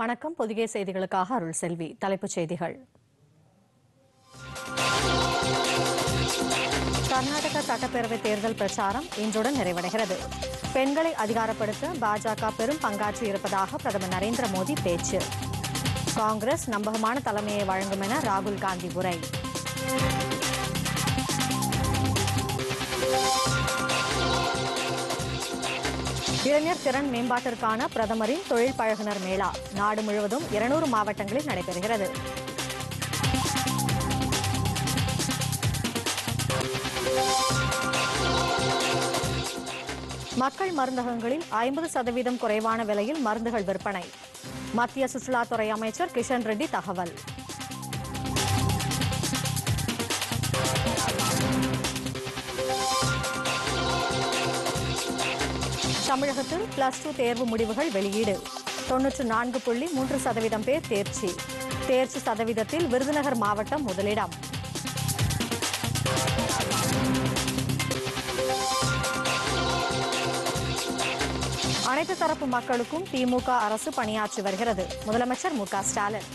வணக்கம். பொதிகை செய்திகளுக்காக அருள் செல்வி. தலைப்புச் செய்திகள். கர்நாடக சட்டப்பேரவை தேர்தல் பிரச்சாரம் இன்றுடன் நிறைவடைகிறது. பெண்களை அதிகாரப்படுத்த பாஜக பெரும் பங்காற்றி இருப்பதாக பிரதமர் நரேந்திர மோடி பேச்சு. காங்கிரஸ் நம்பகமான தலைமையை வழங்கும் என ராகுல் காந்தி உரை. இளைஞர் திறன் மேம்பாட்டிற்கான பிரதமரின் தொழில் பழகுனர் மேளா. நாடு முழுவதும் இருநூறு மாவட்டங்களில் நடைபெறுகிறது. மக்கள் மருந்தகங்களில் ஐம்பது சதவீதம் குறைவான விலையில் மருந்துகள் விற்பனை. மத்திய சுற்றுலாத்துறை அமைச்சர் கிஷன் ரெட்டி தகவல். தமிழகத்தில் பிளஸ் டூ தேர்வு முடிவுகள் வெளியீடு. தொன்னூற்று நான்கு புள்ளி மூன்று சதவீதம் பேர் தேர்ச்சி. தேர்ச்சி சதவீதத்தில் விருதுநகர் மாவட்டம் முதலிடம். அனைத்து தரப்பு மக்களுக்கும் திமுக அரசு பணியாற்றி வருகிறது. முதலமைச்சர் மு க ஸ்டாலின்.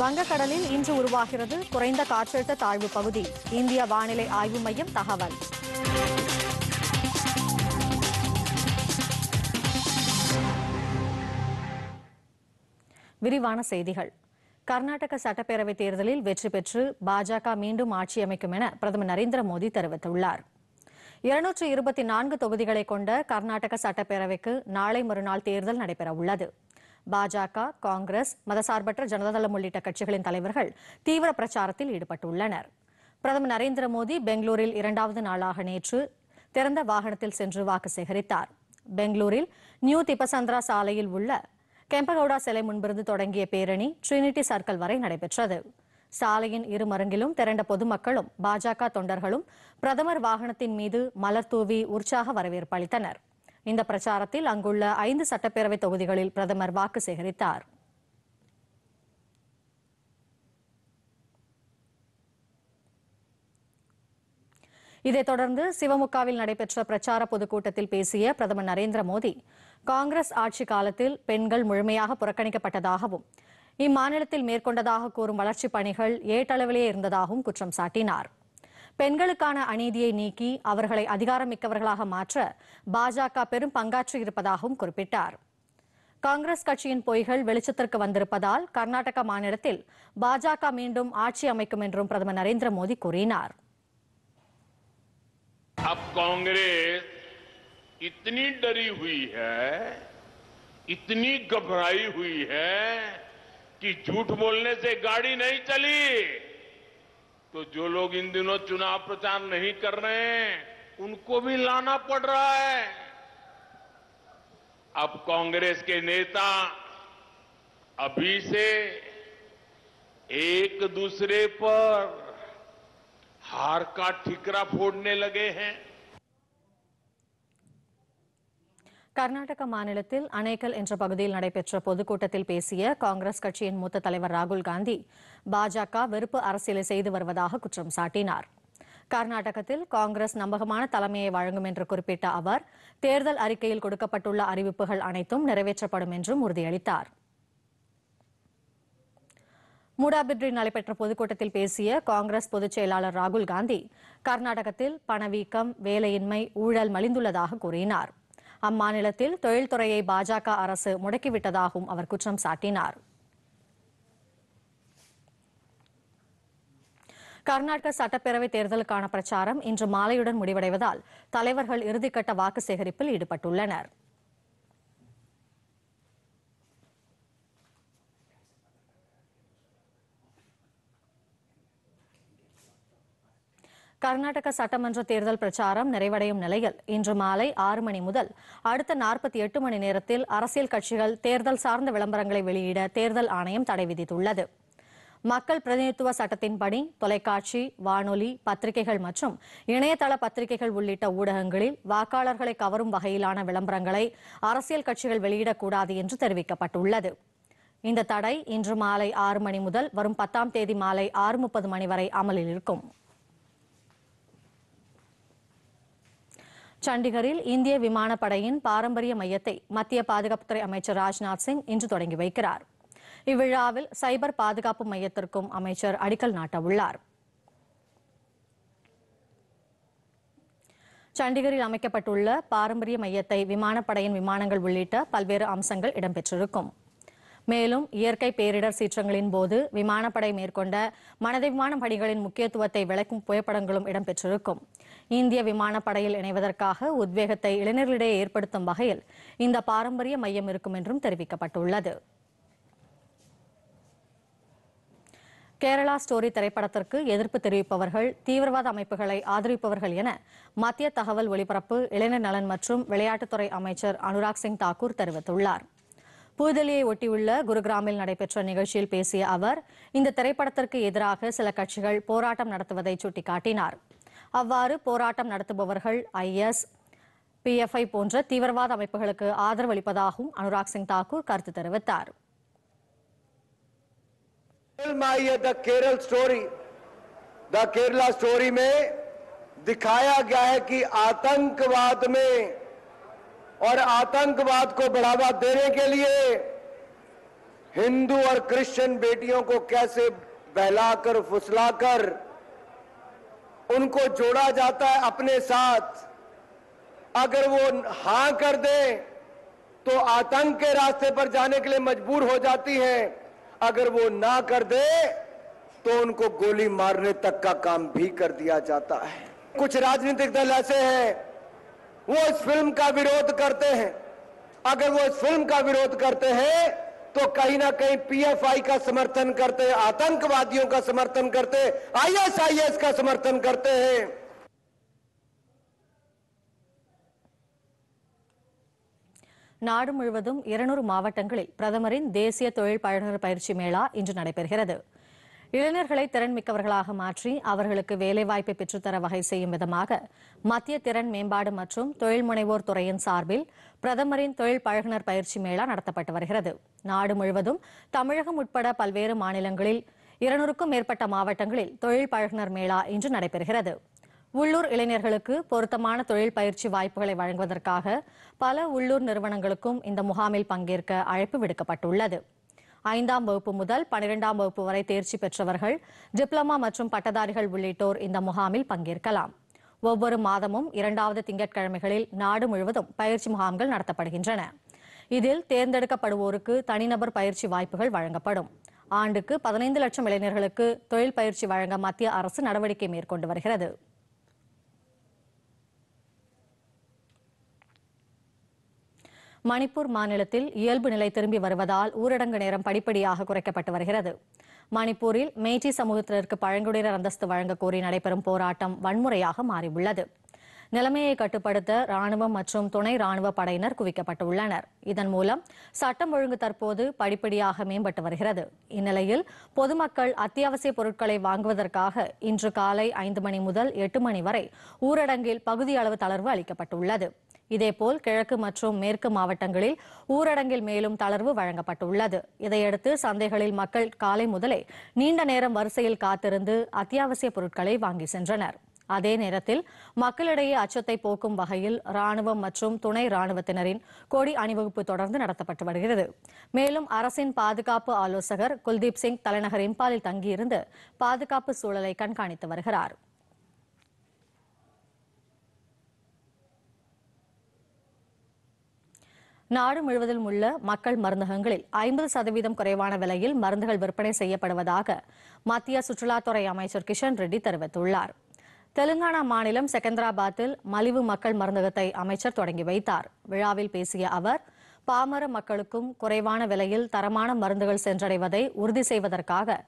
வங்கக்கடலில் இன்று உருவாகிறது குறைந்த காற்றழுத்த தாழ்வு பகுதி. இந்திய வானிலை ஆய்வு மையம் தகவல். விரிவான செய்திகள். கர்நாடக சட்டப்பேரவை தேர்தலில் வெற்றி பெற்று பாஜக மீண்டும் ஆட்சி அமைக்கும் என பிரதமர் நரேந்திர மோடி தெரிவித்துள்ளார். இருநூற்று இருபத்தி நான்கு தொகுதிகளை கொண்ட கர்நாடக சட்டப்பேரவைக்கு நாளை மறுநாள் தேர்தல் நடைபெற உள்ளது பாஜக காங்கிரஸ் மதசார்பற்ற ஜனதாதளம் உள்ளிட்ட கட்சிகளின் தலைவர்கள் தீவிர பிரச்சாரத்தில் ஈடுபட்டுள்ளனர். பிரதமர் நரேந்திர மோடி பெங்களூரில் இரண்டாவது நாளாக நேற்று திறந்த வாகனத்தில் சென்று வாக்கு சேகரித்தார். பெங்களூரில் நியூ திபசந்திரா சாலையில் உள்ள கெம்பகவுடா சிலை முன்பிருந்து தொடங்கிய பேரணி ட்ரினிட்டி சர்க்கிள் வரை நடைபெற்றது. சாலையின் இருமருங்கிலும் திரண்ட பொதுமக்களும் பாஜக தொண்டர்களும் பிரதமர் வாகனத்தின் மீது மலர் தூவி உற்சாக வரவேற்பு அளித்தனர். இந்த பிரச்சாரத்தில் அங்குள்ள ஐந்து சட்டப்பேரவை தொகுதிகளில் பிரதமர் வாக்கு சேகரித்தார். இதைத் தொடர்ந்து சிவமுக்காவில் நடைபெற்ற பிரச்சார பொதுக்கூட்டத்தில் பேசிய பிரதமர் நரேந்திர மோடி காங்கிரஸ் ஆட்சி காலத்தில் பெண்கள் முழுமையாக புறக்கணிக்கப்பட்டதாகவும் இம்மாநிலத்தில் மேற்கொண்டதாக கூறும் வளர்ச்சிப் பணிகள் ஏட்டளவிலே இருந்ததாகவும் குற்றம் சாட்டினார். பெண்களுக்கான அநீதியை நீக்கி அவர்களை அதிகாரமிக்கவர்களாக மாற்ற பாஜக பெரும் பங்காற்றி இருப்பதாகவும் குறிப்பிட்டார் காங்கிரஸ் கட்சியின் பொய்கள் வெளிச்சத்திற்கு வந்திருப்பதால் கர்நாடக மாநிலத்தில் பாஜக மீண்டும் ஆட்சி அமைக்கும் என்றும் பிரதமர் நரேந்திர மோடி கூறினார் अब कांग्रेस इतनी डरी हुई है इतनी घबराई हुई है कि झूठ बोलने से गाड़ी नहीं चली तो जो लोग इन दिनों चुनाव प्रचार नहीं कर रहे हैं, उनको भी लाना पड़ रहा है। अब कांग्रेस के नेता अभी से एक दूसरे पर हार का ठिकरा फोड़ने लगे हैं। கர்நாடக மாநிலத்தில் அணைக்கல் என்ற பகுதியில் நடைபெற்ற பொதுக்கூட்டத்தில் பேசிய காங்கிரஸ் கட்சியின் மூத்த தலைவர் ராகுல் காந்தி பாஜக வெறுப்பு அரசியலை செய்து வருவதாக குற்றம் சாட்டினார். கர்நாடகத்தில் காங்கிரஸ் நம்பகமான தலைமையை வழங்கும் என்று குறிப்பிட்ட அவர் தேர்தல் அறிக்கையில் கொடுக்கப்பட்டுள்ள அறிவிப்புகள் அனைத்தும் நிறைவேற்றப்படும் என்றும் உறுதியளித்தார். மூடாபிட்ரில் நடைபெற்ற பொதுக்கூட்டத்தில் பேசிய காங்கிரஸ் பொதுச் செயலாளர் ராகுல் காந்தி கர்நாடகத்தில் பணவீக்கம் வேலையின்மை ஊழல் மலிந்துள்ளதாக கூறினார். அம்மாநிலத்தில் தொழில்துறையை பாஜக அரசு முடக்கிவிட்டதாகவும் அவர் குற்றம் சாட்டினார். கர்நாடக சட்டப்பேரவை தேர்தலுக்கான பிரச்சாரம் இன்று மாலையுடன் முடிவடைவதால் தலைவர்கள் இறுதிக்கட்ட வாக்கு சேகரிப்பில் ஈடுபட்டுள்ளனர். கர்நாடக சட்டமன்ற தேர்தல் பிரச்சாரம் நிறைவடையும் நிலையில் இன்று மாலை ஆறு மணி முதல் அடுத்த நாற்பத்தி எட்டு மணி நேரத்தில் அரசியல் கட்சிகள் தேர்தல் சார்ந்த விளம்பரங்களை வெளியிட தேர்தல் ஆணையம் தடை விதித்துள்ளது. மக்கள் பிரதிநிதித்துவ சட்டத்தின்படி தொலைக்காட்சி வானொலி பத்திரிகைகள் மற்றும் இணையதள பத்திரிகைகள் உள்ளிட்ட ஊடகங்களில் வாக்காளர்களை கவரும் வகையிலான விளம்பரங்களை அரசியல் கட்சிகள் வெளியிடக்கூடாது என்று தெரிவிக்கப்பட்டுள்ளது. இந்த தடை இன்று மாலை ஆறு மணி முதல் வரும் பத்தாம் தேதி மாலை ஆறு முப்பது மணி வரை அமலில் இருக்கும். சண்டிகரில் இந்திய விமானப்படையின் பாரம்பரிய மையத்தை மத்திய பாதுகாப்புத்துறை அமைச்சர் ராஜ்நாத் சிங் இன்று தொடங்கி வைக்கிறார். இவ்விழாவில் சைபர் பாதுகாப்பு மையத்திற்கும் அமைச்சர் அடிக்கல் நாட்டவுள்ளார். சண்டிகரில் அமைக்கப்பட்டுள்ள பாரம்பரிய மையத்தை விமானப்படையின் விமானங்கள் உள்ளிட்ட பல்வேறு அம்சங்கள் இடம்பெற்றிருக்கும். மேலும் இயற்கை பேரிடர் சீற்றங்களின் போது விமானப்படை மேற்கொண்ட மனதிமான பணிகளின் முக்கியத்துவத்தை விளக்கும் புகைப்படங்களும் இடம்பெற்றிருக்கும். இந்திய விமானப்படையில் இணைவதற்காக உத்வேகத்தை இளைஞர்களிடையே ஏற்படுத்தும் வகையில் இந்த பாரம்பரிய மையம் இருக்கும் என்றும் தெரிவிக்கப்பட்டுள்ளது. கேரளா ஸ்டோரி திரைப்படத்திற்கு எதிர்ப்பு தெரிவிப்பவர்கள் தீவிரவாத அமைப்புகளை ஆதரிப்பவர்கள் என மத்திய தகவல் ஒலிபரப்பு இளைஞர் நலன் மற்றும் விளையாட்டுத்துறை அமைச்சர் அனுராக் சிங் தாக்கூர் தெரிவித்துள்ளார். புதுதில்லியை ஒட்டியுள்ள குருகிராமில் நடைபெற்ற நிகழ்ச்சியில் பேசிய அவர் இந்த திரைப்படத்திற்கு எதிராக சில கட்சிகள் போராட்டம் நடத்துவதை சுட்டிக்காட்டினார் அவ்வாறு போராட்டம் நடத்துபவர்கள் ஐஎஸ் பிஎஃப்ஐ போன்ற தீவிரவாத அமைப்புகளுக்கு ஆதரவளிப்பதாகவும் அனுராக் சிங் தாக்கூர் கருத்து தெரிவித்தார் फिल्म आई है the Kerala story the Kerala story में दिखाया गया है कि आतंकवाद में और आतंकवाद को बढ़ावा देने के लिए हिंदू और क्रिश्चियन बेटियों को कैसे बहलाकर, फुसलाकर उनको जोड़ा जाता है अपने साथ। अगर वो हाँ कर दे तो आतंक के रास्ते पर जाने के लिए मजबूर हो जाती है। अगर वो ना कर दे तो उनको गोली मारने तक का काम भी कर दिया जाता है। कुछ राजनीतिक दल ऐसे हैं वो इस फिल्म का विरोध करते हैं अगर वो इस फिल्म का विरोध करते हैं तो कहीं ना कहीं पीएफआई का समर्थन करते हैं आतंकवादियों का समर्थन करते हैं आईएसआईएस का समर्थन करते हैं நாடு முழுவதும் இருநூறு மாவட்டங்களில் பிரதமரின் தேசிய தொழில் பழகுனர் பயிற்சி மேளா இன்று நடைபெறுகிறது இளைஞர்களை திறன்மிக்கவர்களாக மாற்றி அவர்களுக்கு வேலைவாய்ப்பை பெற்றுத்தர வகை செய்யும் விதமாக மத்திய திறன் மேம்பாடு மற்றும் தொழில் முனைவோர் துறையின் சார்பில் பிரதமரின் தொழில் பழகுனர் பயிற்சி மேளா நடத்தப்பட்டு வருகிறது. நாடு முழுவதும் தமிழகம் உட்பட பல்வேறு மாநிலங்களில் இருநூறுக்கும் மேற்பட்ட மாவட்டங்களில் தொழில் பழகுனர் மேளா இன்று நடைபெறுகிறது. உள்ளூர் இளைஞர்களுக்கு பொருத்தமான தொழில் பயிற்சி வாய்ப்புகளை வழங்குவதற்காக பல உள்ளூர் நிறுவனங்களுக்கும் இந்த முகாமில் பங்கேற்க அழைப்பு விடுக்கப்பட்டுள்ளது. ஐந்தாம் வகுப்பு முதல் பனிரெண்டாம் வகுப்பு வரை தேர்ச்சி பெற்றவர்கள் டிப்ளமா மற்றும் பட்டதாரிகள் உள்ளிட்டோர் இந்த முகாமில் பங்கேற்கலாம். ஒவ்வொரு மாதமும் இரண்டாவது திங்கட்கிழமைகளில் நாடு முழுவதும் பயிற்சி முகாம்கள் நடத்தப்படுகின்றன. இதில் தேர்ந்தெடுக்கப்படுவோருக்கு தனிநபர் பயிற்சி வாய்ப்புகள் வழங்கப்படும். ஆண்டுக்கு பதினைந்து லட்சம் இளைஞர்களுக்கு தொழில் பயிற்சி வழங்க மத்திய அரசு நடவடிக்கை மேற்கொண்டு வருகிறது. மணிப்பூர் மாநிலத்தில் இயல்பு நிலை திரும்பி வருவதால் ஊரடங்கு நேரம் படிப்படியாக குறைக்கப்பட்டு வருகிறது. மணிப்பூரில் மேய்ச்சி சமூகத்தினருக்கு பழங்குடியினர் அந்தஸ்து வழங்க கோரி நடைபெறும் போராட்டம் வன்முறையாக மாறியுள்ளது. நிலைமையை கட்டுப்படுத்த ராணுவம் மற்றும் துணை ராணுவ படையினர் குவிக்கப்பட்டுள்ளனர். இதன் மூலம் சட்டம் ஒழுங்கு தற்போது படிப்படியாக மேம்பட்டு வருகிறது. இந்நிலையில் பொதுமக்கள் அத்தியாவசிய பொருட்களை வாங்குவதற்காக இன்று காலை ஐந்து மணி முதல் எட்டு மணி வரை ஊரடங்கில் பகுதியளவு தளர்வு அளிக்கப்பட்டுள்ளது. இதேபோல் கிழக்கு மற்றும் மேற்கு மாவட்டங்களில் ஊரடங்கில் மேலும் தளர்வு வழங்கப்பட்டுள்ளது. இதையடுத்து சந்தைகளில் மக்கள் காலை முதலே நீண்ட நேரம் வரிசையில் காத்திருந்து அத்தியாவசிய பொருட்களை வாங்கி சென்றனர். அதே நேரத்தில் மக்களிடையே அச்சத்தை போக்கும் வகையில் ராணுவம் மற்றும் துணை ராணுவத்தினரின் கொடி அணிவகுப்பு தொடர்ந்து நடத்தப்பட்டு வருகிறது. மேலும் அரசின் பாதுகாப்பு ஆலோசகர் குல்தீப் சிங் தலைநகர் இம்பாலில் தங்கியிருந்து பாதுகாப்பு சூழலை கண்காணித்து வருகிறார். நாடு முழுவதிலும் உள்ள மக்கள் மருந்தகங்களில் ஐம்பது சதவீதம் குறைவான விலையில் மருந்துகள் விற்பனை செய்யப்படுவதாக மத்திய சுற்றுலாத்துறை அமைச்சர் கிஷன் ரெட்டி தெரிவித்துள்ளார். தெலுங்கானா மாநிலம் செகந்திராபாத்தில் மலிவு மக்கள் மருந்தகத்தை அமைச்சர் தொடங்கி வைத்தார். விழாவில் பேசிய அவர் பாமர மக்களுக்கும் குறைவான விலையில் தரமான மருந்துகள் சென்றடைவதை உறுதி செய்வதற்காக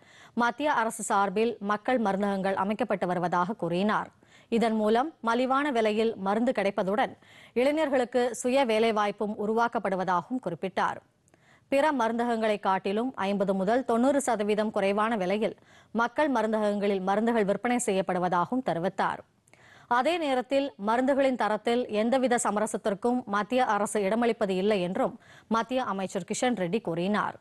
மத்திய அரசு சார்பில் மக்கள் மருந்தகங்கள் அமைக்கப்பட்டு வருவதாக கூறினார். இதன் மூலம் மலிவான விலையில் மருந்து கிடைப்பதுடன் இளைஞர்களுக்கு சுய வேலைவாய்ப்பும் உருவாக்கப்படுவதாகவும் குறிப்பிட்டார். பிற மருந்தகங்களை காட்டிலும் ஐம்பது முதல் தொண்ணூறு சதவீதம் குறைவான விலையில் மக்கள் மருந்தகங்களில் மருந்துகள் விற்பனை செய்யப்படுவதாகவும் தெரிவித்தார். அதே நேரத்தில் மருந்துகளின் தரத்தில் எந்தவித சமரசத்திற்கும் மத்திய அரசு இடமளிப்பது இல்லை என்றும் மத்திய அமைச்சர் கிஷன் ரெட்டி கூறினார்.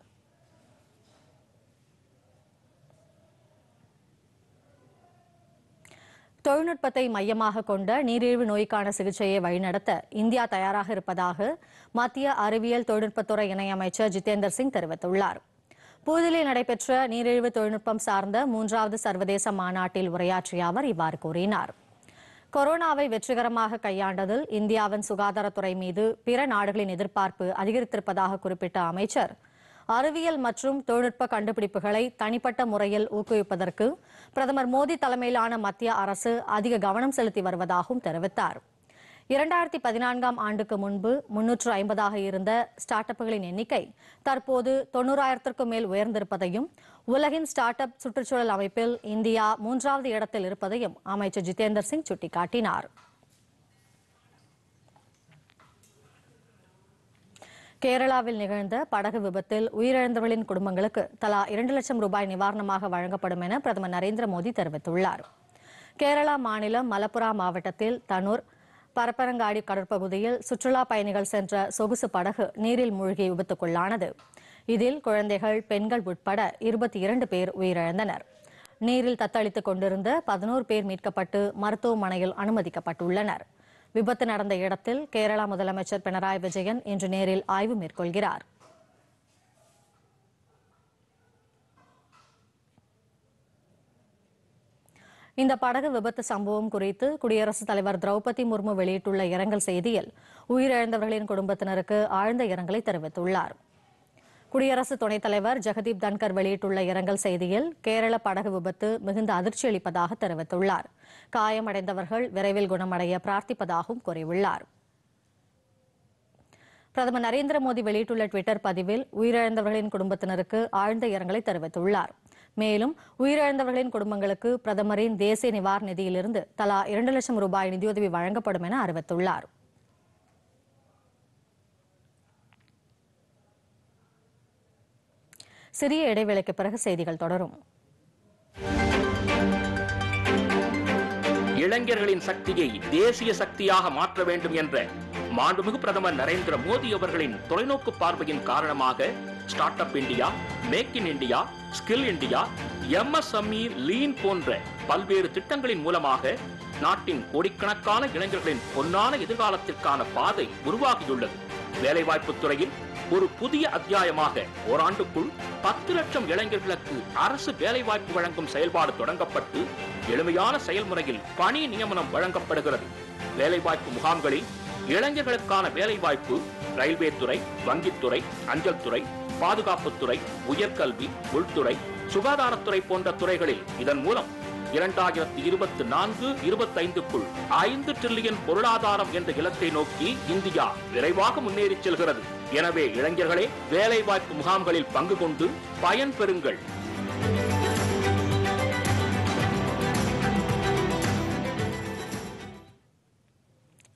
தொழில்நுட்பத்தை மையமாக கொண்ட நீரிழிவு நோய்க்கான சிகிச்சையை வழிநடத்த இந்தியா தயாராக இருப்பதாக மத்திய அறிவியல் தொழில்நுட்பத்துறை இணையமைச்சர் ஜிதேந்தர் சிங் தெரிவித்துள்ளார். புதுதில்லியில் நடைபெற்ற நீரிழிவு தொழில்நுட்பம் சார்ந்த மூன்றாவது சர்வதேச மாநாட்டில் உரையாற்றிய அவர் இவ்வாறு கூறினார். கொரோனாவை வெற்றிகரமாக கையாண்டதில் இந்தியாவின் சுகாதாரத்துறை மீது பிற நாடுகளின் எதிர்பார்ப்பு அதிகரித்திருப்பதாக குறிப்பிட்ட அமைச்சர் அறிவியல் மற்றும் தொழில்நுட்ப கண்டுபிடிப்புகளை தனிப்பட்ட முறையில் ஊக்குவிப்பதற்கு பிரதமர் மோடி தலைமையிலான மத்திய அரசு அதிக கவனம் செலுத்தி வருவதாகவும் தெரிவித்தார். இரண்டாயிரத்தி பதினான்காம் ஆண்டுக்கு முன்பு முன்னூற்று ஐம்பதாக இருந்த ஸ்டார்ட் அப்புகளின் எண்ணிக்கை தற்போது தொண்ணூறாயிரத்திற்கும் மேல் உயர்ந்திருப்பதையும் உலகின் ஸ்டார்ட் அப் சுற்றுச்சூழல் அமைப்பில் இந்தியா மூன்றாவது இடத்தில் இருப்பதையும் அமைச்சர் ஜிதேந்தர் சிங் சுட்டிக்காட்டினார். கேரளாவில் நிகழ்ந்த படகு விபத்தில் உயிரிழந்தவர்களின் குடும்பங்களுக்கு தலா இரண்டு லட்சம் ரூபாய் நிவாரணமாக வழங்கப்படும் என பிரதமர் நரேந்திர மோடி தெரிவித்துள்ளார். கேரளா மாநிலம் மலப்புரா மாவட்டத்தில் தனூர் பரப்பரங்காடி கடற்பகுதியில் சுற்றுலா பயணிகள் சென்ற சொகுசு படகு நீரில் மூழ்கி விபத்துக்குள்ளானது. இதில் குழந்தைகள் பெண்கள் உட்பட இருபத்தி இரண்டு பேர் உயிரிழந்தனர். நீரில் தத்தளித்துக் கொண்டிருந்த பதினோரு பேர் மீட்கப்பட்டு மருத்துவமனையில் அனுமதிக்கப்பட்டுள்ளனர். விபத்து நடந்த இடத்தில் கேரளா முதலமைச்சர் பினராயி விஜயன் இன்று நேரில் ஆய்வு மேற்கொள்கிறார். இந்த படகு விபத்து சம்பவம் குறித்து குடியரசுத் தலைவர் திரௌபதி முர்மு வெளியிட்டுள்ள இரங்கல் செய்தியில் உயிரிழந்தவர்களின் குடும்பத்தினருக்கு ஆழ்ந்த இரங்கலை தெரிவித்துள்ளார். குடியரசு துணைத் தலைவர் ஜெகதீப் தன்கர் வெளியிட்டுள்ள இரங்கல் செய்தியில் கேரள படகு விபத்து மிகுந்த அதிர்ச்சி அளிப்பதாக தெரிவித்துள்ளார். காயமடைந்தவர்கள் விரைவில் குணமடைய பிரார்த்திப்பதாகவும் கூறியுள்ளார். பிரதமர் நரேந்திர மோடி வெளியிட்டுள்ள டுவிட்டர் பதிவில் உயிரிழந்தவர்களின் குடும்பத்தினருக்கு ஆழ்ந்த இரங்கலை தெரிவித்துள்ளார். மேலும் உயிரிழந்தவர்களின் குடும்பங்களுக்கு பிரதமரின் தேசிய நிவாரண நிதியிலிருந்து தலா இரண்டு லட்சம் ரூபாய் நிதியுதவி வழங்கப்படும் என அறிவித்துள்ளார். சிறிய இடைவேளைக்கு பிறகு செய்திகள் தொடரும். இளைஞர்களின் சக்தியை தேசிய சக்தியாக மாற்ற வேண்டும் என்ற மாண்புமிகு பிரதமர் நரேந்திர மோடி அவர்களின் தொலைநோக்கு பார்வையின் காரணமாக start up India make in India skill India MSME lean போன்ற பல்வேறு திட்டங்களின் மூலமாக நாட்டின் கோடிக்கணக்கான இளைஞர்களின் பொன்னான எதிர்காலத்திற்கான பாதை உருவாகியுள்ளது. வேலைவாய்ப்பு துறையில் ஒரு புதிய அத்தியாயமாக ஓராண்டுக்குள் பத்து லட்சம் இளைஞர்களுக்கு அரசு வேலைவாய்ப்பு வழங்கும் செயல்பாடு தொடங்கப்பட்டு எளிமையான செயல்முறையில் பணி நியமனம் வழங்கப்படுகிறது. வேலைவாய்ப்பு முகாம்களில் இளைஞர்களுக்கான வேலைவாய்ப்பு ரயில்வே துறை வங்கித்துறை அஞ்சல் துறை பாதுகாப்புத்துறை உயர்கல்வி உள்துறை சுகாதாரத்துறை போன்ற துறைகளில் இதன் மூலம் இரண்டாயிரத்தி இருபத்தி நான்கு இருபத்தைந்துக்குள் ஐந்து டிரில்லியன் பொருளாதாரம் என்ற இலக்கை நோக்கி இந்தியா விரைவாக முன்னேறி செல்கிறது. எனவே இளைஞர்களே வேலைவாய்ப்பு முகாம்களில் பங்கு கொண்டு பயன் பெறுங்கள்.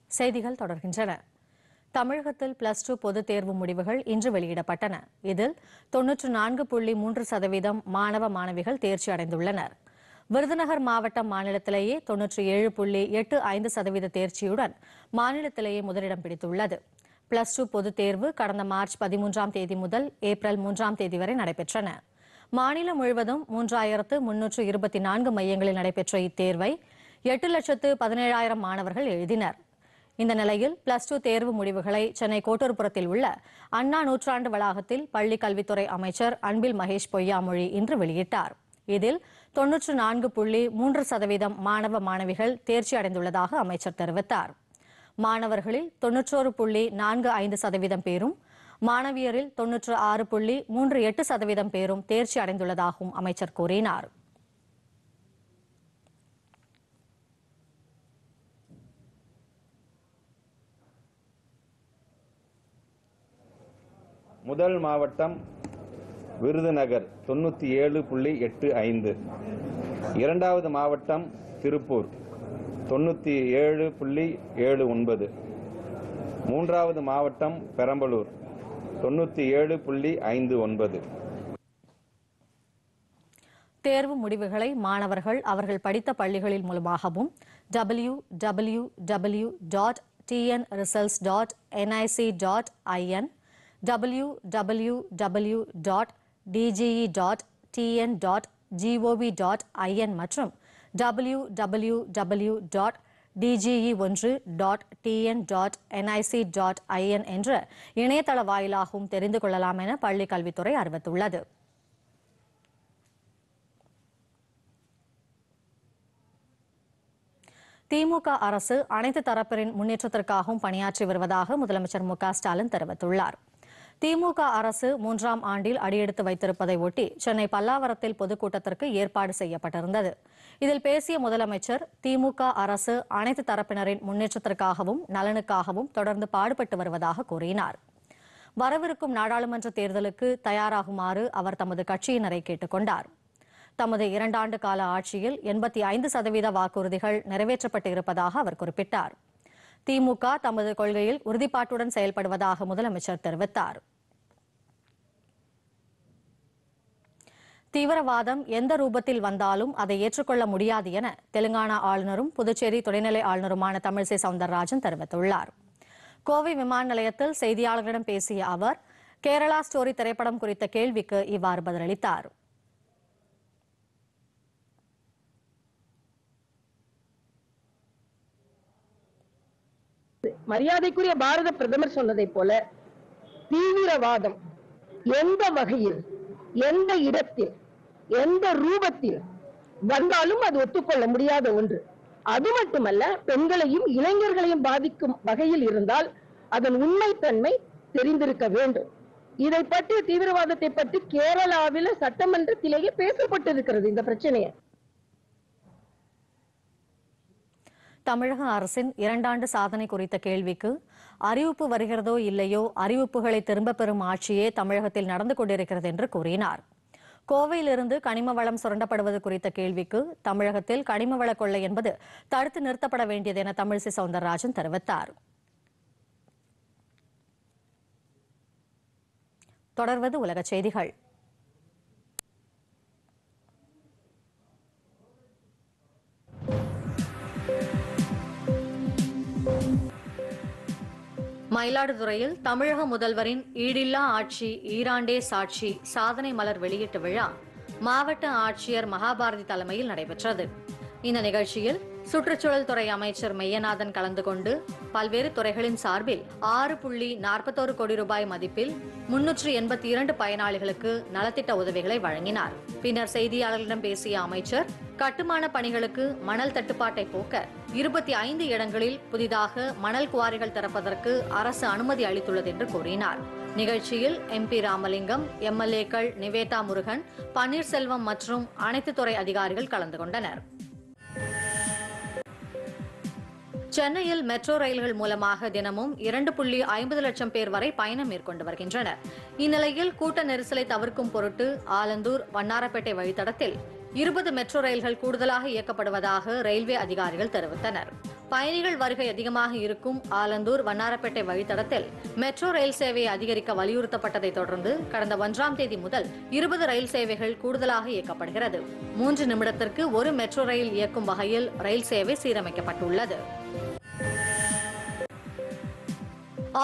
செய்திகள் தொடர்கின்றன. தமிழகத்தில் பிளஸ் டூ பொதுத் தேர்வு முடிவுகள் இன்று வெளியிடப்பட்டன. இதில் தொன்னூற்று நான்கு புள்ளி மூன்று சதவீதம் மாணவ மாணவிகள் தேர்ச்சி அடைந்துள்ளனர். விருதுநகர் மாவட்டம் மாநிலத்திலேயே தொன்னூற்றி ஏழு புள்ளி எட்டு ஐந்து சதவீத தேர்ச்சியுடன் மாநிலத்திலேயே முதலிடம் பிடித்துள்ளது. பிளஸ் டூ பொதுத் தேர்வு கடந்த மார்ச் பதிமூன்றாம் தேதி முதல் ஏப்ரல் மூன்றாம் தேதி வரை நடைபெற்றன. மாநிலம் முழுவதும் மூன்றாயிரத்து முன்னூற்று இருபத்தி நான்கு மையங்களில் நடைபெற்ற இத்தேர்வை எட்டு லட்சத்து பதினேழாயிரம் மாணவர்கள் எழுதினர். இந்த நிலையில் பிளஸ் டூ தேர்வு முடிவுகளை சென்னை கோட்டூர்புரத்தில் உள்ள அண்ணா நூற்றாண்டு வளாகத்தில் பள்ளி கல்வித்துறை அமைச்சர் அன்பில் மகேஷ் பொய்யாமொழி இன்று வெளியிட்டார். இதில் தொன்னூற்று நான்கு புள்ளி மூன்று சதவீதம் மாணவ மாணவிகள் தேர்ச்சி அடைந்துள்ளதாக அமைச்சர் தெரிவித்தார். மாணவர்களில் தொன்னூற்றோரு புள்ளி நான்கு ஐந்து சதவீதம் பேரும் மாணவியரில் தொன்னூற்று ஆறு புள்ளி மூன்று எட்டு சதவீதம் பேரும் தேர்ச்சி அடைந்துள்ளதாகவும் அமைச்சர் கூறினார். முதல் மாவட்டம் விருதுநகர் தொண்ணூற்றி ஏழு புள்ளி எட்டு ஐந்து. இரண்டாவது மாவட்டம் திருப்பூர். தொண்ணூற்றி ஏழு புள்ளி ஏழு ஒன்பது. மூன்றாவது மாவட்டம் பெரம்பலூர். தொண்ணூற்றி ஏழு புள்ளி ஐந்து ஒன்பது. தேர்வு முடிவுகளை மாணவர்கள் அவர்கள் படித்த பள்ளிகளில் மூலமாகவும் W W W dot TN results dot NIC dot IN W W W dot DGE dot TN dot GOV dot IN மற்றும் W W W dot DGE ஒன்று dot TN dot NIC dot IN என்ற இணையதள வாயிலாகவும் தெரிந்து கொள்ளலாம் என பள்ளிக் கல்வித்துறை அறிவித்துள்ளது. திமுக அரசு அனைத்து தரப்பினரின் முன்னேற்றத்திற்காகவும் பணியாற்றி வருவதாக முதலமைச்சர் மு க ஸ்டாலின் தெரிவித்துள்ளார். திமுக அரசு மூன்றாம் ஆண்டில் அடியெடுத்து வைத்திருப்பதை ஒட்டி சென்னை பல்லாவரத்தில் பொதுக்கூட்டத்திற்கு ஏற்பாடு செய்யப்பட்டிருந்தது. இதில் பேசிய முதலமைச்சர் திமுக அரசு அனைத்து தரப்பினரின் முன்னேற்றத்திற்காகவும் நலனுக்காகவும் தொடர்ந்து பாடுபட்டு வருவதாக கூறினார். வரவிருக்கும் நாடாளுமன்ற தேர்தலுக்கு தயாராகுமாறு அவர் தமது கட்சியினரை கேட்டுக் கொண்டார். தமது இரண்டாண்டு கால ஆட்சியில் எண்பத்தி ஐந்து சதவீத வாக்குறுதிகள் நிறைவேற்றப்பட்டு இருப்பதாக அவர் குறிப்பிட்டார். திமுக தமது கொள்கையில் உறுதிப்பாட்டுடன் செயல்படுவதாக முதலமைச்சர் தெரிவித்தார். தீவிரவாதம் எந்த ரூபத்தில் வந்தாலும் அதை ஏற்றுக்கொள்ள முடியாது என தெலுங்கானா ஆளுநரும் புதுச்சேரி துணைநிலை ஆளுநருமான தமிழிசை சவுந்தரராஜன் தெரிவித்துள்ளார். கோவை விமான நிலையத்தில் செய்தியாளர்களிடம் பேசிய அவர் கேரளா ஸ்டோரி திரைப்படம் குறித்த கேள்விக்கு இவ்வாறு பதிலளித்தார். மரியாதைக்குரிய பாரத பிரதமர் சொன்னதை போல தீவிரவாதம் எந்த வகையில் எந்த இடத்தில் எந்த ரூபத்தில் வந்தாலும் அது ஒத்துக்கொள்ள முடியாத ஒன்று. அது மட்டுமல்ல பெண்களையும் இளைஞர்களையும் பாதிக்கும் வகையில் இருந்தால் அதன் உண்மைத்தன்மை தெரிந்திருக்க வேண்டும். இதை பற்றி தீவிரவாதத்தை பற்றி கேரளாவில் சட்டமன்றத்திலேயே பேசப்பட்டிருக்கிறது இந்த பிரச்சனையை. தமிழக அரசின் இரண்டாண்டு சாதனை குறித்த கேள்விக்கு அறிவிப்பு வருகிறதோ இல்லையோ அறிவிப்புகளை திரும்பப் பெறும் ஆட்சியே தமிழகத்தில் நடந்து கொண்டிருக்கிறது என்று கூறினார். கோவையிலிருந்து கனிம வளம் சுரண்டப்படுவது குறித்த கேள்விக்கு தமிழகத்தில் கனிம வள கொள்ளை என்பது தடுத்து நிறுத்தப்பட வேண்டியது என தமிழிசை சவுந்தரராஜன் தெரிவித்தார். தொடர்வது உலகச் செய்திகள். மயிலாடுதுறையில் தமிழக முதல்வரின் ஈடில்லா ஆட்சி ஈராண்டே சாட்சி சாதனை மலர் வெளியீட்டு விழா மாவட்ட ஆட்சியர் மகாபாரதி தலைமையில் நடைபெற்றது. இந்த நிகழ்ச்சியில் சுற்றுச்சூழல் துறை அமைச்சர் மெய்யநாதன் கலந்து கொண்டு பல்வேறு துறைகளின் சார்பில் ஆறு புள்ளி நாற்பத்தோரு கோடி ரூபாய் மதிப்பில் முன்னூற்று எண்பத்தி இரண்டு பயனாளிகளுக்கு நலத்திட்ட உதவிகளை வழங்கினார். பின்னர் செய்தியாளர்களிடம் பேசிய அமைச்சர் கட்டுமான பணிகளுக்கு மணல் தட்டுப்பாட்டை போக்க இருபத்தி ஐந்து இடங்களில் புதிதாக மணல் குவாரிகள் திறப்பதற்கு அரசு அனுமதி அளித்துள்ளது என்று கூறினார். நிகழ்ச்சியில் எம்பி ராமலிங்கம் எம்எல்ஏக்கள் நிவேதா முருகன் பன்னீர்செல்வம் மற்றும் அனைத்து துறை அதிகாரிகள் கலந்து கொண்டனர். சென்னையில் மெட்ரோ ரயில்கள் மூலமாக தினமும் இரண்டு புள்ளி ஐம்பது லட்சம் பேர் வரை பயணம் மேற்கொண்டு வருகின்றனர். இந்நிலையில் கூட்ட நெரிசலை தவிர்க்கும் பொருட்டு ஆலந்தூர் வண்ணாரப்பேட்டை வழித்தடத்தில் இருபது மெட்ரோ ரயில்கள் கூடுதலாக இயக்கப்படுவதாக ரயில்வே அதிகாரிகள் தெரிவித்தனர். பயணிகள் வருகை அதிகமாக இருக்கும் ஆலந்தூர் வண்ணாரப்பேட்டை வழித்தடத்தில் மெட்ரோ ரயில் சேவையை அதிகரிக்க வலியுறுத்தப்பட்டதை தொடர்ந்து கடந்த ஒன்றாம் தேதி முதல் இருபது ரயில் சேவைகள் கூடுதலாக இயக்கப்படுகிறது. மூன்று நிமிடத்திற்கு ஒரு மெட்ரோ ரயில் இயக்கும் வகையில் ரயில் சேவை சீரமைக்கப்பட்டுள்ளது.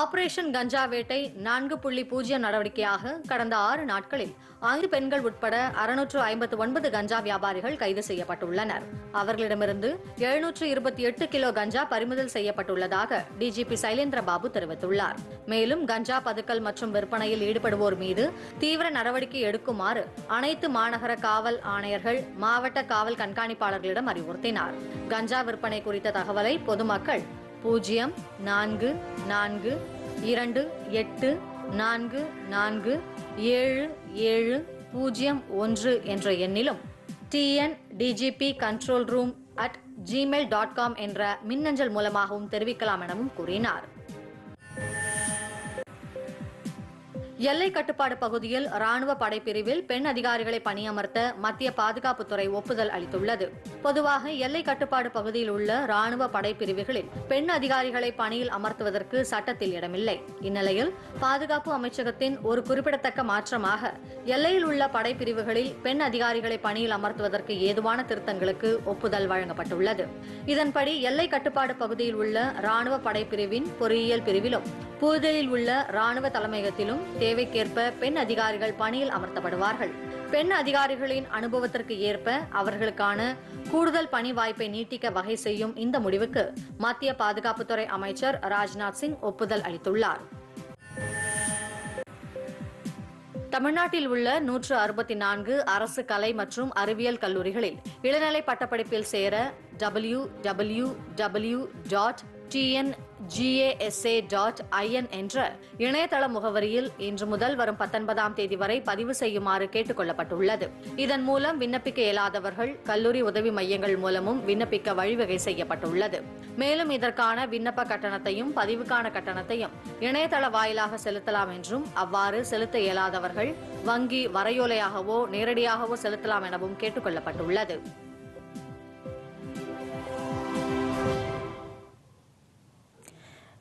ஆபரேஷன் கஞ்சா வேட்டை நான்கு புள்ளி பூஜ்ஜியம் நடவடிக்கையாக கடந்த ஆறு நாட்களில் ஐந்து பெண்கள் உட்பட அறுநூற்று ஐம்பத்து ஒன்பது கஞ்சா வியாபாரிகள் கைது செய்யப்பட்டுள்ளனர். அவர்களிடமிருந்து எழுநூற்று இருபத்தி எட்டு கிலோ கஞ்சா பறிமுதல் செய்யப்பட்டுள்ளதாக டிஜிபி சைலேந்திர பாபு தெரிவித்துள்ளார். மேலும் கஞ்சா பதுக்கல் மற்றும் விற்பனையில் ஈடுபடுவோர் மீது தீவிர நடவடிக்கை எடுக்குமாறு அனைத்து மாநகர காவல் ஆணையர்கள் மாவட்ட காவல் கண்காணிப்பாளர்களிடம் அறிவுறுத்தினார். கஞ்சா விற்பனை குறித்த தகவலை பொதுமக்கள் பூஜ்ஜியம் நான்கு நான்கு இரண்டு எட்டு நான்கு நான்கு ஏழு ஏழு பூஜ்ஜியம் ஒன்று என்ற எண்ணிலும் TN DGP control room at Gmail dot com என்ற மின்னஞ்சல் மூலமாகவும் தெரிவிக்கலாம் எனவும் கூறினார். எல்லை கட்டுப்பாடு பகுதியில் ராணுவ படைப்பிரிவில் பெண் அதிகாரிகளை பணியமர்த்த மத்திய பாதுகாப்புத்துறை ஒப்புதல் அளித்துள்ளது. பொதுவாக எல்லை கட்டுப்பாடு பகுதியில் உள்ள ராணுவ படைப்பிரிவுகளில் பெண் அதிகாரிகளை பணியில் அமர்த்துவதற்கு சட்டத்தில் இடமில்லை. இந்நிலையில் பாதுகாப்பு அமைச்சகத்தின் ஒரு குறிப்பிடத்தக்க மாற்றமாக எல்லையில் உள்ள படைப்பிரிவுகளில் பெண் அதிகாரிகளை பணியில் அமர்த்துவதற்கு ஏதுவான திருத்தங்களுக்கு ஒப்புதல் வழங்கப்பட்டுள்ளது. இதன்படி எல்லை கட்டுப்பாடு பகுதியில் உள்ள ராணுவ படைப்பிரிவின் பொறியியல் பிரிவிலும் புதுதில்லியில் உள்ள ராணுவ தலைமையகத்திலும் தேவைக்கேற்ப பெண் அதிகாரிகள் பணியில் அமர்த்தப்படுவார்கள். பெண் அதிகாரிகளின் அனுபவத்திற்கு ஏற்ப அவர்களுக்கான கூடுதல் பணி வாய்ப்பை நீட்டிக்க வகை செய்யும் இந்த முடிவுக்கு மத்திய பாதுகாப்புத்துறை அமைச்சர் ராஜ்நாத் சிங் ஒப்புதல் அளித்துள்ளார். தமிழ்நாட்டில் உள்ள நூற்று அறுபத்தி நான்கு அரசு கலை மற்றும் அறிவியல் கல்லூரிகளில் இளநிலை பட்டப்படிப்பில் சேர W W W dot TNGASA dot IN என்ற இணையதள முகவரியில் இன்று முதல் வரும் பத்தொன்பதாம் தேதி வரை பதிவு செய்யுமாறு கேட்டுக் கொள்ளப்பட்டுள்ளது இதன் மூலம் விண்ணப்பிக்க இயலாதவர்கள் கல்லூரி உதவி மையங்கள் மூலமும் விண்ணப்பிக்க வழிவகை செய்யப்பட்டுள்ளது. மேலும் இதற்கான விண்ணப்ப கட்டணத்தையும் பதிவுக்கான கட்டணத்தையும் இணையதள வாயிலாக செலுத்தலாம் என்றும் அவ்வாறு செலுத்த இயலாதவர்கள் வங்கி வரையோலையாகவோ நேரடியாகவோ செலுத்தலாம் எனவும் கேட்டுக் கொள்ளப்பட்டுள்ளது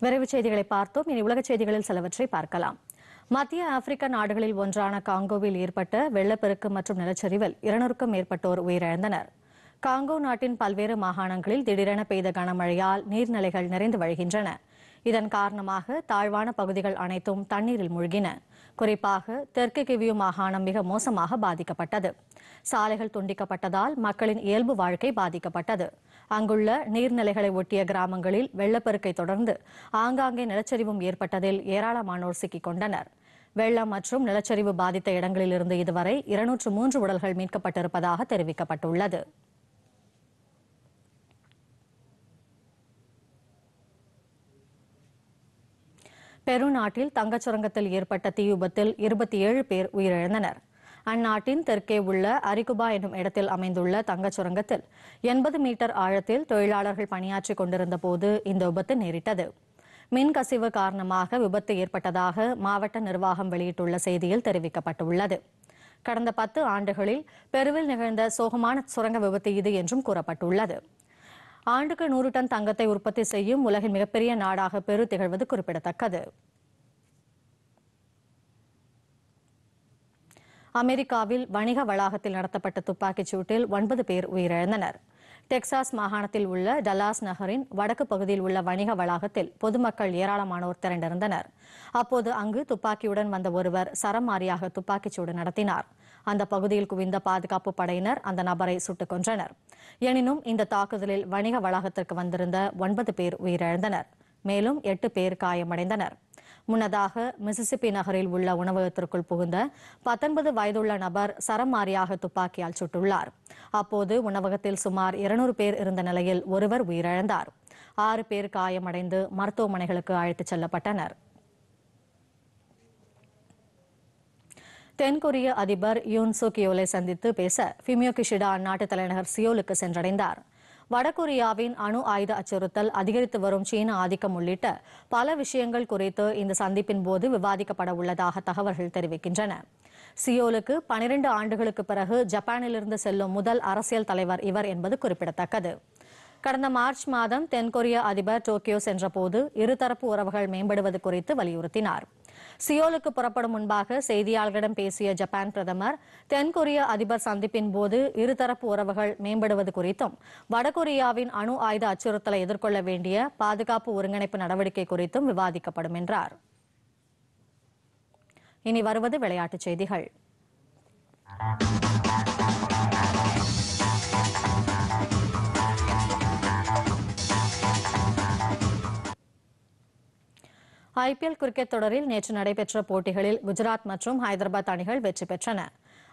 விரைவு செய்திகளை பார்த்தோம். இனி உலக செய்திகளில் சிலவற்றை பார்க்கலாம். மத்திய ஆப்பிரிக்க நாடுகளில் ஒன்றான காங்கோவில் ஏற்பட்ட வெள்ளப்பெருக்கு மற்றும் நிலச்சரிவில் இருநூறுக்கும் மேற்பட்டோர் உயிரிழந்தனர். காங்கோ நாட்டின் பல்வேறு மாகாணங்களில் திடீரென பெய்த கனமழையால் நீர்நிலைகள் நிறைந்து வழிகின்றன. இதன் காரணமாக தாழ்வான பகுதிகள் அனைத்தும் தண்ணீரில் மூழ்கின. குறிப்பாக தெற்கு கிவியு மாகாணம் மிக மோசமாக பாதிக்கப்பட்டது. சாலைகள் துண்டிக்கப்பட்டதால் மக்களின் இயல்பு வாழ்க்கை பாதிக்கப்பட்டது. அங்குள்ள நீர்நிலைகளை ஒட்டிய கிராமங்களில் வெள்ளப்பெருக்கை தொடர்ந்து ஆங்காங்கே நிலச்சரிவும் ஏற்பட்டதில் ஏராளமானோர் சிக்கிக் கொண்டனர். வெள்ளம் மற்றும் நிலச்சரிவு பாதித்த இடங்களில் இருந்து இதுவரை இருநூற்று மூன்று உடல்கள் மீட்கப்பட்டிருப்பதாக தெரிவிக்கப்பட்டுள்ளது. பெரு நாட்டில் தங்கச் சுரங்கத்தில் ஏற்பட்ட தீ விபத்தில் இருபத்தி ஏழு பேர் உயிரிழந்தனர். அந்நாட்டின் தெற்கே உள்ள அரிகுபா என்னும் இடத்தில் அமைந்துள்ள தங்கச் சுரங்கத்தில் எண்பது மீட்டர் ஆழத்தில் தொழிலாளர்கள் பணியாற்றிக் கொண்டிருந்த போது இந்த விபத்து நேரிட்டது. மின் கசிவு காரணமாக விபத்து ஏற்பட்டதாக மாவட்ட நிர்வாகம் வெளியிட்டுள்ள செய்தியில் தெரிவிக்கப்பட்டுள்ளது. கடந்த பத்து ஆண்டுகளில் பெருவில் நிகழ்ந்த சோகமான சுரங்க விபத்து இது என்றும் கூறப்பட்டுள்ளது. ஆண்டுக்கு நூறு டன் தங்கத்தை உற்பத்தி செய்யும் உலகின் மிகப்பெரிய நாடாக பெரு திகழ்வது குறிப்பிடத்தக்கது. அமெரிக்காவில் வணிக வளாகத்தில் நடத்தப்பட்ட துப்பாக்கிச் சூட்டில் ஒன்பது பேர் உயிரிழந்தனர். டெக்சாஸ் மாகாணத்தில் உள்ள டலாஸ் நகரின் வடக்கு பகுதியில் உள்ள வணிக வளாகத்தில் பொதுமக்கள் ஏராளமானோர் திரண்டிருந்தனர். அப்போது அங்கு துப்பாக்கியுடன் வந்த ஒருவர் சரமாரியாக துப்பாக்கிச் சூடு நடத்தினார். அந்த பகுதியில் குவிந்த பாதுகாப்பு படையினர் அந்த நபரை சுட்டுக் கொன்றனர். எனினும் இந்த தாக்குதலில் வணிக வளாகத்திற்கு வந்திருந்த ஒன்பது பேர் உயிரிழந்தனர். மேலும் எட்டு பேர் காயமடைந்தனர். முன்னதாக மிசிசிப்பி நகரில் உள்ள உணவகத்திற்குள் புகுந்த பத்தொன்பது வயதுள்ள நபர் சரமாரியாக துப்பாக்கியால் சுட்டுள்ளார். அப்போது உணவகத்தில் சுமார் இருநூறு பேர் இருந்த நிலையில் ஒருவர் உயிரிழந்தார். ஆறு பேர் காயமடைந்து மருத்துவமனைகளுக்கு அழைத்துச் செல்லப்பட்டனர். தென்கொரிய அதிபர் யூன் சுக் சந்தித்து பேச ஃபிமியோ கிஷிடா அந்நாட்டு தலைநகர் சியோலுக்கு சென்றடைந்தார். வடகொரியாவின் அணு ஆயுத அச்சுறுத்தல் அதிகரித்து வரும் சீன ஆதிக்கம் உள்ளிட்ட பல விஷயங்கள் குறித்து இந்த சந்திப்பின் போது விவாதிக்கப்பட உள்ளதாக தகவல்கள் தெரிவிக்கின்றன. சியோலுக்கு பனிரெண்டு ஆண்டுகளுக்கு பிறகு ஜப்பானிலிருந்து செல்லும் முதல் அரசியல் தலைவர் இவர் என்பது குறிப்பிடத்தக்கது. கடந்த மார்ச் மாதம் தென்கொரிய அதிபர் டோக்கியோ சென்றபோது இருதரப்பு உறவுகள் மேம்படுவது குறித்து வலியுறுத்தினார். சியோலுக்கு புறப்படும் முன்பாக செய்தியாளர்களிடம் பேசிய ஜப்பான் பிரதமர் தென்கொரிய அதிபர் சந்திப்பின் போது இருதரப்பு உறவுகள் மேம்படுவது குறித்தும் வடகொரியாவின் அணு ஆயுத அச்சுறுத்தலை எதிர்கொள்ள வேண்டிய பாதுகாப்பு ஒருங்கிணைப்பு நடவடிக்கை குறித்தும் விவாதிக்கப்படும் என்றார். இனி வருவது விளையாட்டுச் செய்திகள். ஐபிஎல் கிரிக்கெட் தொடரில் நேற்று நடைபெற்ற போட்டிகளில் குஜராத் மற்றும் ஹைதராபாத் அணிகள் வெற்றி பெற்றன.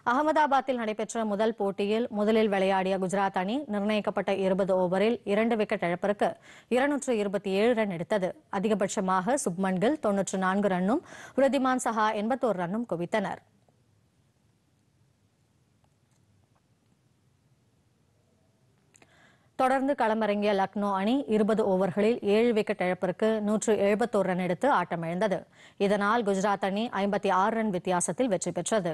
அகமதாபாத்தில் நடைபெற்ற முதல் போட்டியில் முதலில் விளையாடிய குஜராத் அணி நிர்ணயிக்கப்பட்ட இருபது ஓவரில் இரண்டு விக்கெட் இழப்பிற்கு இருநூற்று இருபத்தி ஏழு ரன் எடுத்தது. அதிகபட்சமாக சுப்மன் கில் தொன்னூற்று நான்கு ரன்னும் ருதிமான் சஹா எண்பத்தோரு ரன்னும் குவித்தனர். தொடர்ந்து களமிறங்கிய லக்னோ அணி இருபது ஓவர்களில் ஏழு விக்கெட் இழப்பிற்கு நூற்று எழுபத்தோரு ரன் எடுத்து ஆட்டமிழந்தது. இதனால் குஜராத் அணி ஐம்பத்தி ஆறு ரன் வித்தியாசத்தில் வெற்றி பெற்றது.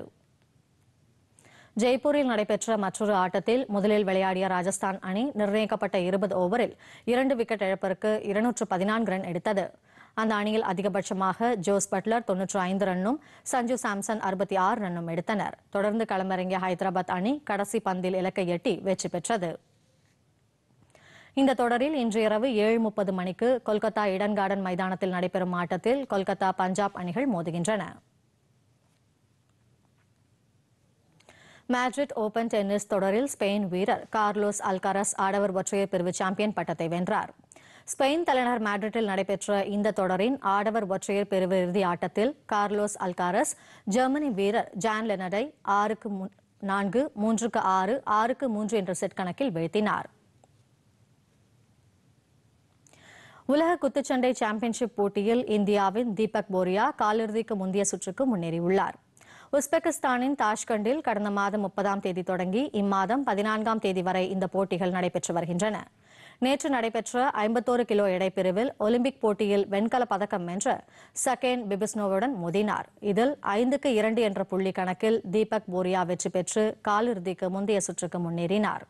ஜெய்ப்பூரில் நடைபெற்ற மற்றொரு ஆட்டத்தில் முதலில் விளையாடிய ராஜஸ்தான் அணி நிர்ணயிக்கப்பட்ட இருபது ஓவரில் இரண்டு விக்கெட் இழப்பிற்கு இருநூற்று பதினான்கு ரன் எடுத்தது. அந்த அணியில் அதிகபட்சமாக ஜோஸ் பட்லர் தொன்னூற்று ஐந்து ரன்னும் சஞ்சு சாம்சன் அறுபத்தி ஆறு ரன்னும் எடுத்தனர். தொடர்ந்து களமிறங்கிய ஹைதராபாத் அணி கடைசி பந்தில் இலக்கை எட்டி வெற்றி பெற்றது. இந்த தொடரில் இன்று இரவு ஏழு முப்பது மணிக்கு கொல்கத்தா இடன் கார்டன் மைதானத்தில் நடைபெறும் ஆட்டத்தில் கொல்கத்தா பஞ்சாப் அணிகள் மோதுகின்றன. மேட்ரிட் ஓபன் டென்னிஸ் தொடரில் ஸ்பெயின் வீரர் கார்லோஸ் அல்காரஸ் ஆடவர் ஒற்றையர் பிரிவு சாம்பியன் பட்டத்தை வென்றார். ஸ்பெயின் தலைநகர் மேட்ரிட்டில் நடைபெற்ற இந்த தொடரின் ஆடவர் ஒற்றையர் பிரிவு இறுதி ஆட்டத்தில் கார்லோஸ் அல்காரஸ் ஜெர்மனி வீரர் ஜான் லெனடை ஆறுக்கு நான்கு மூன்றுக்கு ஆறு ஆறுக்கு மூன்று என்ற செட் கணக்கில் வீழ்த்தினார். உலக குத்துச்சண்டை சாம்பியன்ஷிப் போட்டியில் இந்தியாவின் தீபக் போரியா காலிறுதிக்கு முந்தைய சுற்றுக்கு முன்னேறியுள்ளார். உஸ்பெகிஸ்தானின் தாஷ்கண்டில் கடந்த மாதம் முப்பதாம் தேதி தொடங்கி இம்மாதம் பதினான்காம் தேதி வரை இந்த போட்டிகள் நடைபெற்று வருகின்றன. நேற்று நடைபெற்ற ஐம்பத்தோரு கிலோ எடைப்பிரிவில் ஒலிம்பிக் போட்டியில் வெண்கல பதக்கம் வென்ற சகேன் பிபிஸ்னோவுடன் மோதினார். இதில் ஐந்துக்கு இரண்டு என்ற புள்ளி கணக்கில் தீபக் போரியா வெற்றி பெற்று காலிறுதிக்கு முந்தைய சுற்றுக்கு முன்னேறினார்.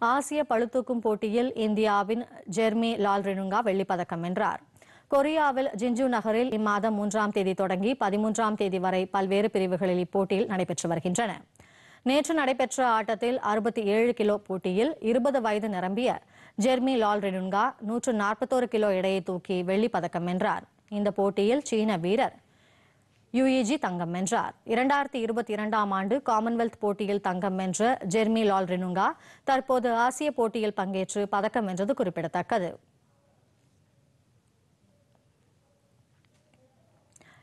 ஆசிய பழுத்தூக்கும் போட்டியில் இந்தியாவின் ஜெர்மி லால் ரெனுங்கா வெள்ளிப்பதக்கம் வென்றார். கொரியாவில் ஜின்ஜு நகரில் இம்மாதம் மூன்றாம் தேதி தொடங்கி பதிமூன்றாம் தேதி வரை பல்வேறு பிரிவுகளில் இப்போட்டியில் நடைபெற்று வருகின்றன. நேற்று நடைபெற்ற ஆட்டத்தில் அறுபத்தி ஏழு கிலோ போட்டியில் இருபது வயது நிரம்பிய ஜெர்மி லால் ரெனுங்கா நூற்று நாற்பத்தோரு கிலோ எடையை தூக்கி வெள்ளிப்பதக்கம் வென்றார். இந்த போட்டியில் சீன வீரர் யுஇஜி தங்கம் வென்றார். இரண்டாயிரத்தி இருபத்தி இரண்டாம் ஆண்டு காமன்வெல்த் போட்டியில் தங்கம் வென்ற ஜெர்மி லால் ரெனுங்கா தற்போது ஆசிய போட்டியில் பங்கேற்று பதக்கம் வென்றது குறிப்பிடத்தக்கது.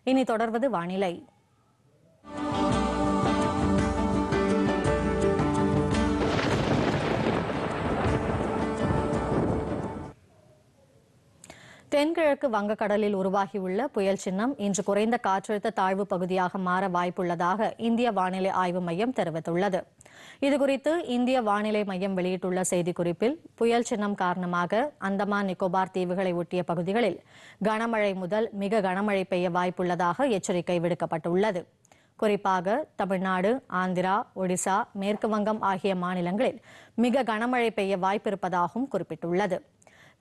இனி தொடர்வது வானிலை. தென்கிழக்கு வங்கக்கடலில் உருவாகியுள்ள புயல் சின்னம் இன்று குறைந்த காற்றழுத்த தாழ்வு பகுதியாக மாற வாய்ப்புள்ளதாக இந்திய வானிலை ஆய்வு மையம் தெரிவித்துள்ளது. இதுகுறித்து இந்திய வானிலை மையம் வெளியிட்டுள்ள செய்திக்குறிப்பில் புயல் சின்னம் காரணமாக அந்தமான் நிக்கோபார் தீவுகளை ஒட்டிய பகுதிகளில் கனமழை முதல் மிக கனமழை பெய்ய வாய்ப்புள்ளதாக எச்சரிக்கை விடுக்கப்பட்டுள்ளது. குறிப்பாக தமிழ்நாடு ஆந்திரா ஒடிசா மேற்கு வங்கம் ஆகிய மாநிலங்களில் மிக கனமழை பெய்ய வாய்ப்பிருப்பதாகவும் குறிப்பிட்டுள்ளது.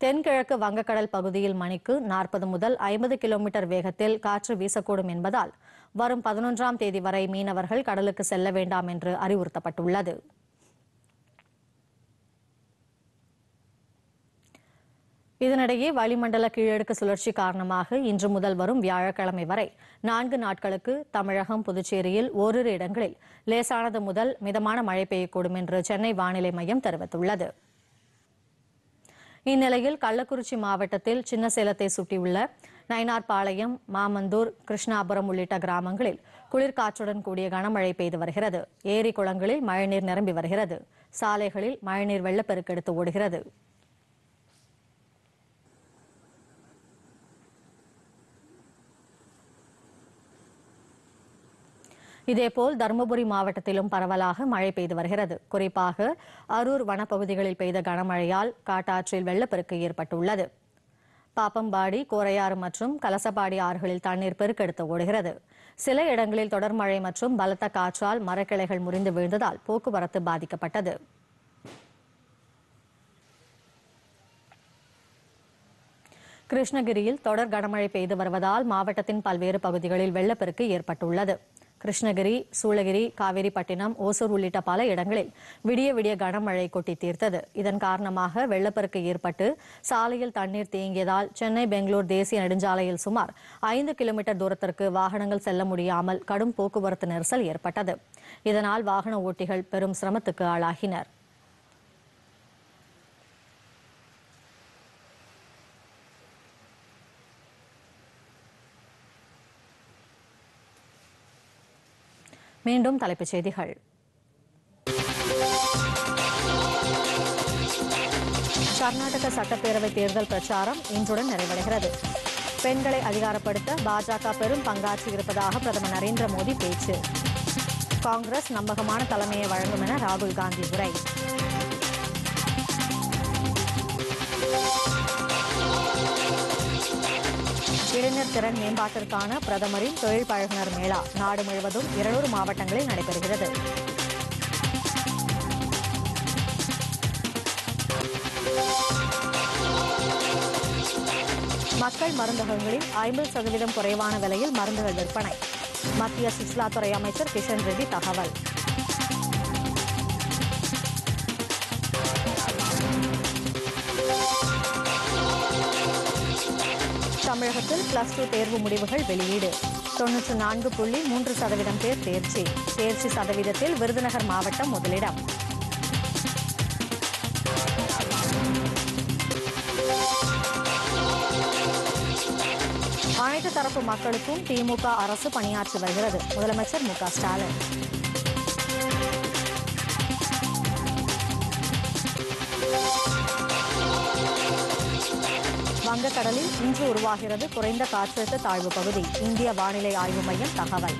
தென்கிழக்கு வங்கக்கடல் பகுதியில் மணிக்கு நாற்பது முதல் ஐம்பது கிலோமீட்டர் வேகத்தில் காற்று வீசக்கூடும் என்பதால் வரும் பதினொன்றாம் தேதி வரை மீனவர்கள் கடலுக்கு செல்ல வேண்டாம் என்று அறிவுறுத்தப்பட்டுள்ளது. இதனிடையே வளிமண்டல கீழடுக்கு சுழற்சி காரணமாக இன்று முதல் வரும் வியாழக்கிழமை வரை நான்கு நாட்களுக்கு தமிழகம் புதுச்சேரியில் ஓரிரு இடங்களில் லேசானது முதல் மிதமான மழை பெய்யக்கூடும் என்று சென்னை வானிலை மையம் தெரிவித்துள்ளது. இந்நிலையில் கள்ளக்குறிச்சி மாவட்டத்தில் சின்ன சேலத்தை சுற்றியுள்ள நயினார்பாளையம் மாமந்தூர் கிருஷ்ணாபுரம் உள்ளிட்ட கிராமங்களில் குளிர்காற்றுடன் கூடிய கனமழை பெய்து வருகிறது. ஏரி குளங்களில் மழைநீர் நிரம்பி வருகிறது. சாலைகளில் மழைநீர் வெள்ளப்பெருக்கெடுத்து ஓடுகிறது. இதேபோல் தருமபுரி மாவட்டத்திலும் பரவலாக மழை பெய்து வருகிறது. குறிப்பாக அரூர் வனப்பகுதிகளில் பெய்த கனமழையால் காட்டாற்றில் வெள்ளப்பெருக்கு ஏற்பட்டுள்ளது. பாப்பம்பாடி கோரையாறு மற்றும் கலசபாடி ஆறுகளில் தண்ணீர் பெருக்கெடுத்து ஓடுகிறது. சில இடங்களில் தொடர் மழை மற்றும் பலத்த காற்றால் மரக்கிளைகள் முறிந்து விழுந்ததால் போக்குவரத்து பாதிக்கப்பட்டது. கிருஷ்ணகிரியில் தொடர் கனமழை பெய்து வருவதால் மாவட்டத்தின் பல்வேறு பகுதிகளில் வெள்ளப்பெருக்கு ஏற்பட்டுள்ளது. கிருஷ்ணகிரி சூளகிரி காவேரிப்பட்டினம் ஓசூர் உள்ளிட்ட பல இடங்களில் விடிய விடிய கனமழை கொட்டி தீர்த்தது. இதன் காரணமாக வெள்ளப்பெருக்கு ஏற்பட்டு சாலையில் தண்ணீர் தேங்கியதால் சென்னை பெங்களூர் தேசிய நெடுஞ்சாலையில் சுமார் ஐந்து கிலோமீட்டர் தூரத்திற்கு வாகனங்கள் செல்ல முடியாமல் கடும் போக்குவரத்து நெரிசல் ஏற்பட்டது. இதனால் வாகன ஓட்டிகள் பெரும் சிரமத்துக்கு ஆளாகினர். மீண்டும் தலைப்புச் செய்திகள். கர்நாடக சட்டப்பேரவை தேர்தல் பிரச்சாரம் இன்றுடன் நிறைவடைகிறது. பெண்களை அதிகாரப்படுத்த பாஜக பெரும் பங்காற்றி இருப்பதாக பிரதமர் நரேந்திர மோடி பேச்சு. காங்கிரஸ் நம்பகமான தலைமையை வழங்கும் என ராகுல் காந்தி உரை. இளைஞர் திறன் மேம்பாட்டிற்கான பிரதமரின் தொழில் பழகுனர் மேளா நாடு முழுவதும் இருநூறு மாவட்டங்களில் நடைபெறுகிறது. மக்கள் மருந்தகங்களில் ஐம்பது சதவீதம் குறைவான விலையில் மருந்துகள் விற்பனை. மத்திய சுற்றுலாத்துறை அமைச்சர் கிஷன் ரெட்டி தகவல். தமிழகத்தில் பிளஸ் டூ தேர்வு முடிவுகள் வெளியீடு. தொன்னூற்று நான்கு புள்ளி மூன்று சதவீதம் பேர் தேர்ச்சி. தேர்ச்சி சதவீதத்தில் விருதுநகர் மாவட்டம் முதலிடம். அனைத்து தரப்பு மக்களுக்கும் திமுக அரசு பணியாற்றி வருகிறது. முதலமைச்சர் மு ஸ்டாலின். வங்கக்கடலில் இன்று உருவாகிறது குறைந்த காற்றழுத்த தாழ்வு பகுதி. இந்திய வானிலை ஆய்வு மையம் தகவல்.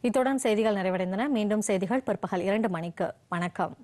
இத்துடன் செய்திகள் நிறைவடைந்தன. மீண்டும் செய்திகள் பிற்பகல் இரண்டு மணிக்கு. வணக்கம்.